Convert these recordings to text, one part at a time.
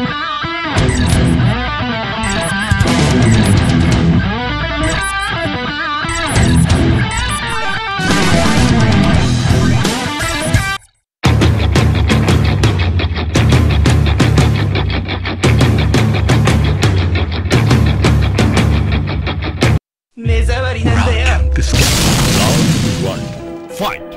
Round. Round one. Fight!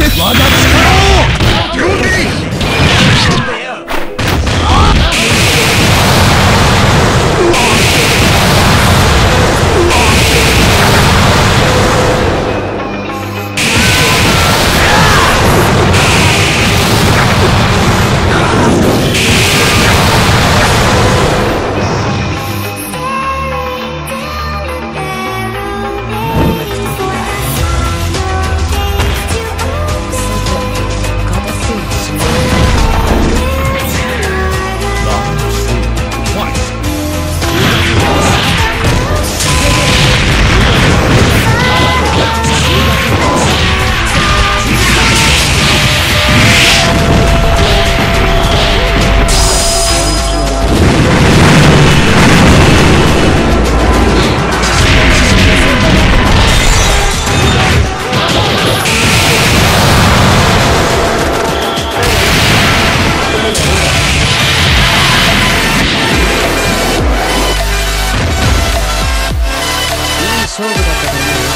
Magazine. 勝負だったと思う